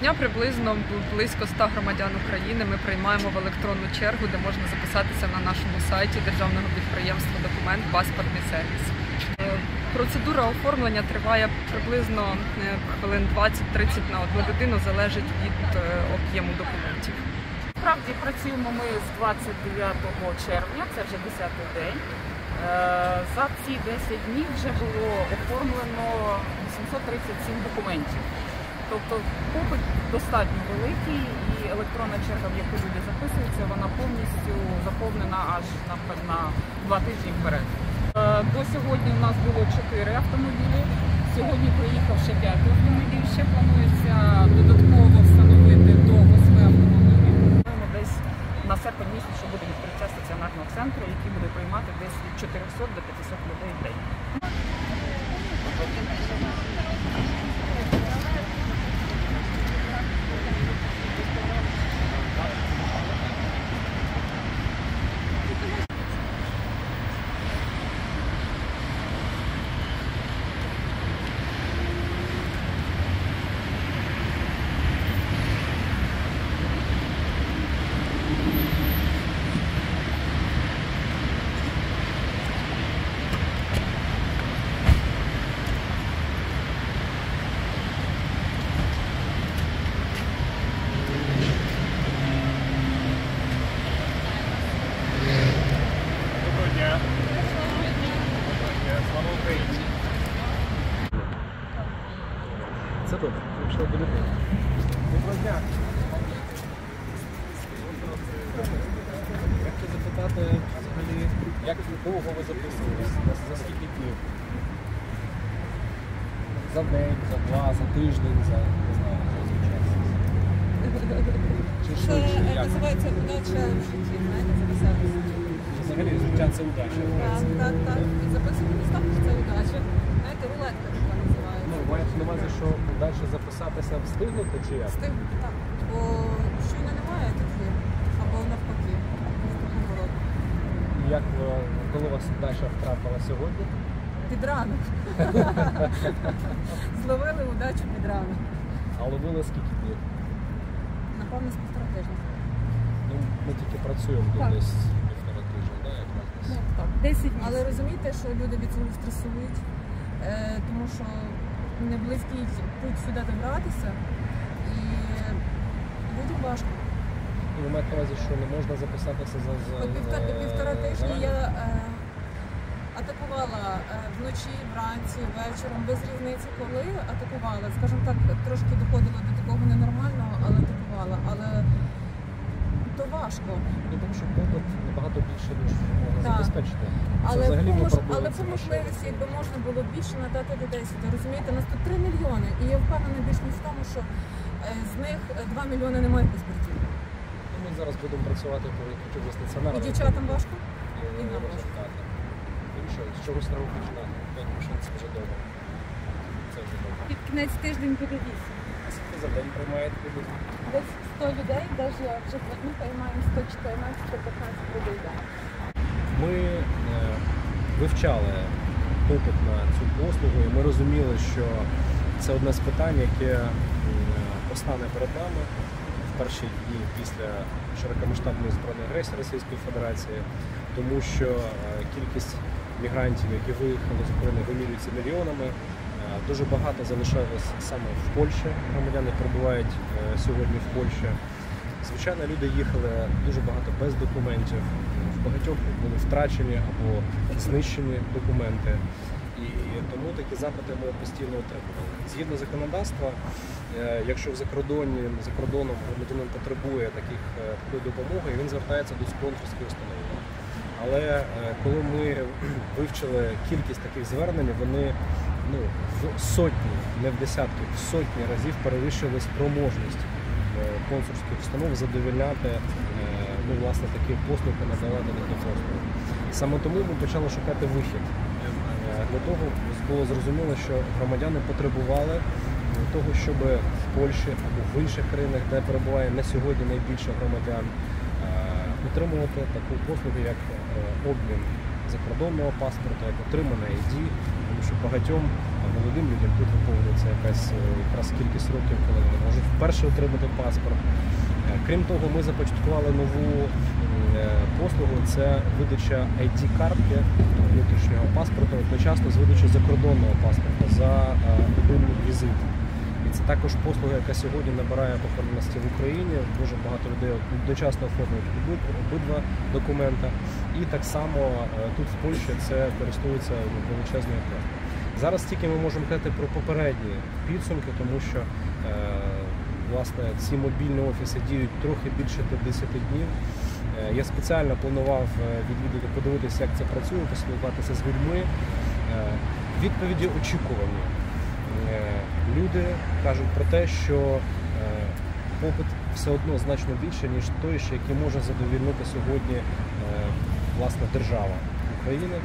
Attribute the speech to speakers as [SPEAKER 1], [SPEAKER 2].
[SPEAKER 1] Дня приблизно близько 100 громадян України ми приймаємо в електронну чергу, де можна записатися на нашому сайті державного підприємства документ паспортний сервіс. Е, Процедура оформлення триває приблизно е, хвилин 20-30 на одну людину, залежить від е, об'єму документів.
[SPEAKER 2] Справді працюємо ми з 29 червня, це вже 10-й день. За ці 10 днів вже було оформлено 837 документів. Тобто попит достатньо великий і електронна черга, в яку люди записуються, вона повністю заповнена аж на, два тижні вперед. Е, До сьогодні у нас було чотири автомобілі. Сьогодні приїхав ще п'ятий автомобілів. Ще планується додатково встановити до 8 автомобілів. Думаємо, Десь на серпень місяць, що буде відкриття стаціонарного центру, який буде приймати десь від 400 до 500 людей в день.
[SPEAKER 3] Доброго дня. Доброго дня. Слава Україні.
[SPEAKER 4] Це добре, якщо до людей. Доброго дня. Я хотів запитати взагалі, як довго ви записувались? За, скільки днів? За день, за два, за тиждень, за не знаю, за час. Чи
[SPEAKER 5] Це е, називається удача в житті, знаєте, записатися.
[SPEAKER 4] Взагалі життя це удача.
[SPEAKER 5] Так, так, так. І записуватись також це удача. Знаєте, рулетка така
[SPEAKER 4] Ну,
[SPEAKER 5] називається.
[SPEAKER 4] на увазі, що далі записатися встигнути чи як?
[SPEAKER 5] Стиг, так. Бо щойно немає, тут є. Або навпаки.
[SPEAKER 4] І Як ви- коли вас Даша втрапила сьогодні?
[SPEAKER 5] Під ранок. Зловили удачу під ранок.
[SPEAKER 4] А ловили скільки днів?
[SPEAKER 5] Напевно, з півтора тижня.
[SPEAKER 4] Ну, ми тільки працюємо
[SPEAKER 5] Так.
[SPEAKER 4] десь півтора тижня, да, якраз десь.
[SPEAKER 5] Так, 10 Але розумієте, що люди від цього стресують, е, тому що не близький путь сюди добратися, і людям важко.
[SPEAKER 4] І ви маєте на увазі, що не можна записатися за, за
[SPEAKER 5] От півтора, півтора тижні я е, атакувала е, вночі, вранці, вечором, без різниці, коли атакувала. Скажімо так, трошки доходило до такого ненормального, але атакувала. Але то важко.
[SPEAKER 4] Ну, тому що попит набагато більше, ніж можна
[SPEAKER 5] Так.
[SPEAKER 4] забезпечити.
[SPEAKER 5] Але
[SPEAKER 4] взагалі
[SPEAKER 5] по, мож... але
[SPEAKER 4] це
[SPEAKER 5] по можливості, якби можна було більше надати людей сюди, розумієте, нас тут 3 мільйони, і я впевнена більш ніж в тому, що е, з них 2 мільйони немає паспортів.
[SPEAKER 4] Ну, Ми зараз будемо працювати по стаціонару.
[SPEAKER 5] І дівчатам важко?
[SPEAKER 4] І,
[SPEAKER 5] нам важко.
[SPEAKER 4] Ну з чогось треба починати. П'ять машин це вже добре. Це вже добре.
[SPEAKER 5] Під кінець тиждень буде 8.
[SPEAKER 4] Скільки за день приймаєте люди?
[SPEAKER 5] Десь 100 людей, навіть вже два дні приймаємо 114-115 людей.
[SPEAKER 4] Ми е, вивчали попит на цю послугу, і ми розуміли, що це одне з питань, яке постане перед нами в перші дні після широкомасштабної збройної агресії Російської Федерації, тому що е, кількість мігрантів, які виїхали з України, вимірюється мільйонами. Дуже багато залишалось саме в Польщі. Громадяни перебувають е, сьогодні в Польщі. Звичайно, люди їхали дуже багато без документів. В багатьох були втрачені або знищені документи. І тому такі запити ми постійно отримували. Згідно законодавства, е, якщо в закордоні за кордоном громадянин потребує таких е, такої допомоги, він звертається до спонсорської установи. Але коли ми вивчили кількість таких звернень, вони ну, в сотні, не в десятки, в сотні разів перевищили спроможність е, консульських установ задовольняти е, ну, власне такі послуги надавати такі послуги. Саме тому ми почали шукати вихід. Е, Для того було зрозуміло, що громадяни потребували того, щоб в Польщі або в інших країнах, де перебуває на сьогодні найбільше громадян, отримувати таку послугу, як обмін закордонного паспорта, як отримання ID, тому що багатьом молодим людям тут виповнюється якась е, якраз кількість років, коли вони можуть вперше отримати паспорт. Е, Крім того, ми започаткували нову е, послугу це видача ID-картки внутрішнього паспорту одночасно з видачею закордонного паспорта за один візит. Це також послуга, яка сьогодні набирає популярності в Україні. Дуже багато людей одночасно оформлюють обидва, документа. І так само е, тут в Польщі це користується величезною актуальністю. Зараз тільки ми можемо казати про попередні підсумки, тому що е, власне ці мобільні офіси діють трохи більше 50 днів. Е, Я спеціально планував відвідати, подивитися, як це працює, поспілкуватися з людьми. Відповіді очікувані. Е, Люди кажуть про те, що е, попит все одно значно більше, ніж той, що який може задовільнити сьогодні е, власне держава України.